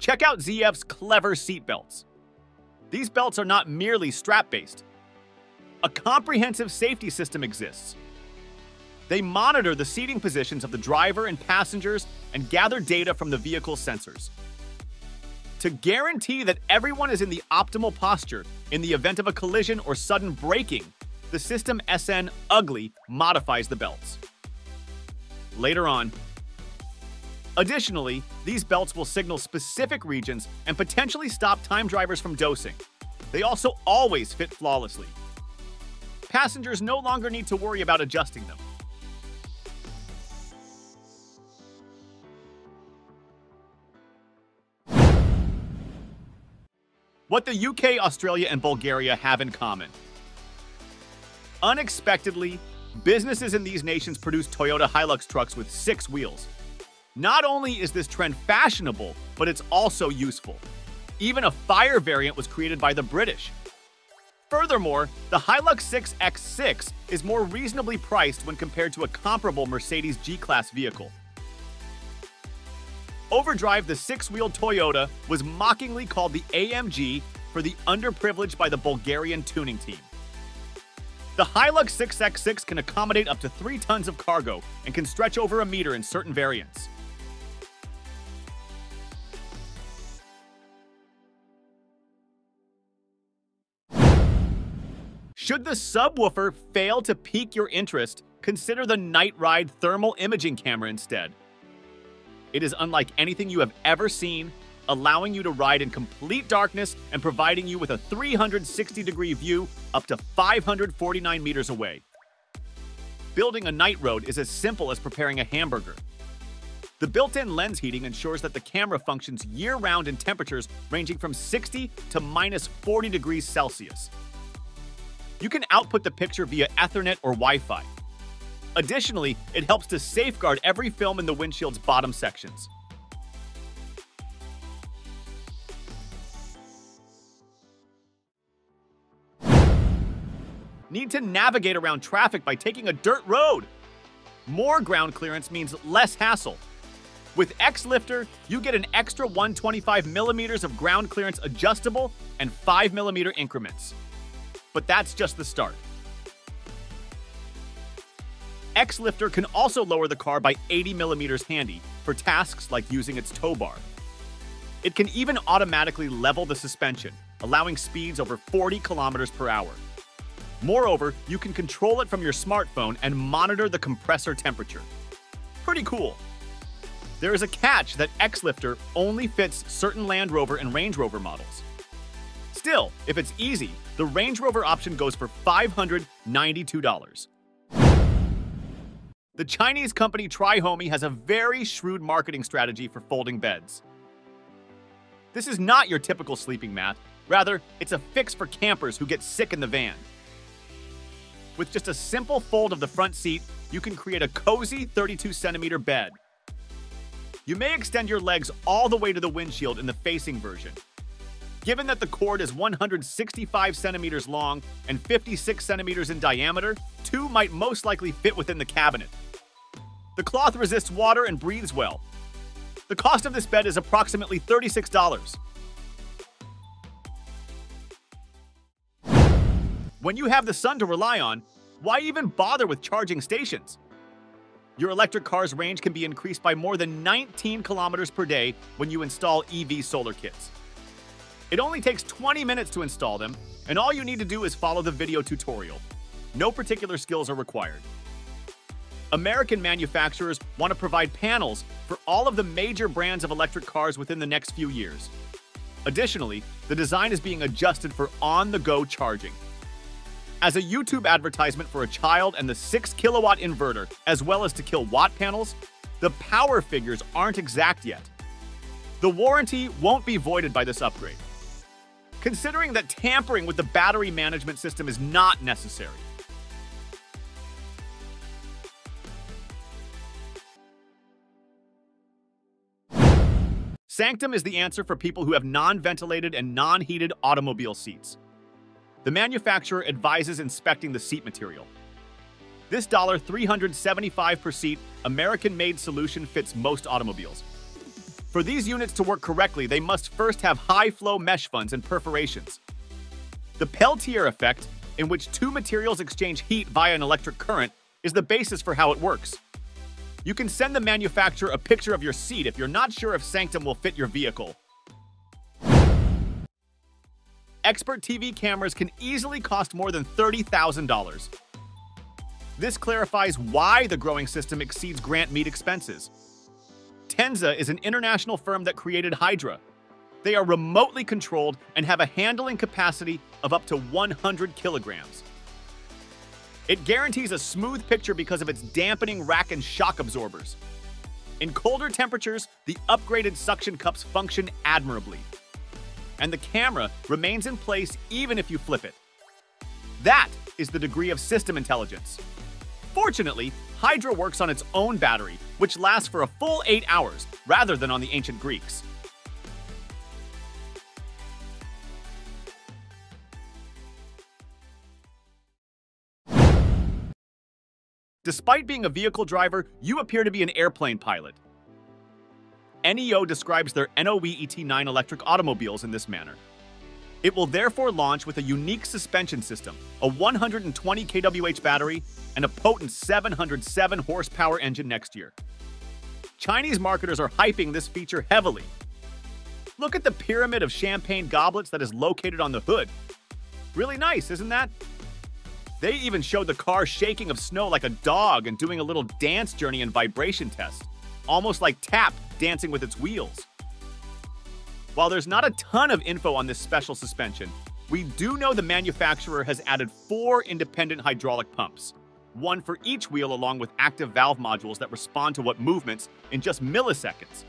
Check out ZF's clever seat belts. These belts are not merely strap-based. A comprehensive safety system exists. They monitor the seating positions of the driver and passengers and gather data from the vehicle sensors. To guarantee that everyone is in the optimal posture in the event of a collision or sudden braking, the System SN Ugly modifies the belts. Later on, Additionally, these belts will signal specific regions and potentially stop time drivers from dosing. They also always fit flawlessly. Passengers no longer need to worry about adjusting them. What the UK, Australia, and Bulgaria have in common. Unexpectedly, businesses in these nations produce Toyota Hilux trucks with six wheels. Not only is this trend fashionable, but it's also useful. Even a fire variant was created by the British. Furthermore, the Hilux 6X6 is more reasonably priced when compared to a comparable Mercedes G-Class vehicle. Overdrive, the six-wheeled Toyota, was mockingly called the AMG for the underprivileged by the Bulgarian tuning team. The Hilux 6X6 can accommodate up to 3 tons of cargo and can stretch over a meter in certain variants. Should the subwoofer fail to pique your interest, consider the NightRide thermal imaging camera instead. It is unlike anything you have ever seen, allowing you to ride in complete darkness and providing you with a 360 degree view up to 549 meters away. Building a night road is as simple as preparing a hamburger. The built-in lens heating ensures that the camera functions year-round in temperatures ranging from 60 to minus 40 degrees Celsius. You can output the picture via Ethernet or Wi-Fi. Additionally, it helps to safeguard every film in the windshield's bottom sections. Need to navigate around traffic by taking a dirt road. More ground clearance means less hassle. With XLifter, you get an extra 125 millimeters of ground clearance adjustable and 5 millimeter increments. But that's just the start. XLifter can also lower the car by 80 millimeters handy for tasks like using its tow bar. It can even automatically level the suspension, allowing speeds over 40 kilometers per hour. Moreover, you can control it from your smartphone and monitor the compressor temperature. Pretty cool. There is a catch that XLifter only fits certain Land Rover and Range Rover models. Still, if it's easy, the Range Rover option goes for $592. The Chinese company Tryhomy has a very shrewd marketing strategy for folding beds. This is not your typical sleeping mat. Rather, it's a fix for campers who get sick in the van. With just a simple fold of the front seat, you can create a cozy 32 centimeter bed. You may extend your legs all the way to the windshield in the facing version, Given that the cord is 165 centimeters long and 56 centimeters in diameter, two might most likely fit within the cabinet. The cloth resists water and breathes well. The cost of this bed is approximately $36. When you have the sun to rely on, why even bother with charging stations? Your electric car's range can be increased by more than 19 kilometers per day when you install EV solar kits. It only takes 20 minutes to install them, and all you need to do is follow the video tutorial. No particular skills are required. American manufacturers want to provide panels for all of the major brands of electric cars within the next few years. Additionally, the design is being adjusted for on-the-go charging. As a YouTube advertisement for a child and the 6 kilowatt inverter, as well as to kill watt panels, the power figures aren't exact yet. The warranty won't be voided by this upgrade considering that tampering with the battery management system is not necessary. Sanctum is the answer for people who have non-ventilated and non-heated automobile seats. The manufacturer advises inspecting the seat material. This $375 per seat American-made solution fits most automobiles. For these units to work correctly, they must first have high-flow mesh funds and perforations. The Peltier effect, in which two materials exchange heat via an electric current, is the basis for how it works. You can send the manufacturer a picture of your seat if you're not sure if Sanctum will fit your vehicle. Expert TV cameras can easily cost more than $30,000. This clarifies why the growing system exceeds grant meet expenses. Tenza is an international firm that created Hydra. They are remotely controlled and have a handling capacity of up to 100 kilograms. It guarantees a smooth picture because of its dampening rack and shock absorbers. In colder temperatures, the upgraded suction cups function admirably. And the camera remains in place even if you flip it. That is the degree of system intelligence. Fortunately, Hydra works on its own battery, which lasts for a full 8 hours, rather than on the ancient Greeks. Despite being a vehicle driver, you appear to be an airplane pilot. NIO describes their NIO ET9 electric automobiles in this manner. It will therefore launch with a unique suspension system, a 120 kWh battery, and a potent 707 horsepower engine next year. Chinese marketers are hyping this feature heavily. Look at the pyramid of champagne goblets that is located on the hood. Really nice, isn't that? They even showed the car shaking of snow like a dog and doing a little dance journey and vibration test, almost like Tap dancing with its wheels. While there's not a ton of info on this special suspension, we do know the manufacturer has added four independent hydraulic pumps, one for each wheel along with active valve modules that respond to what movements in just milliseconds.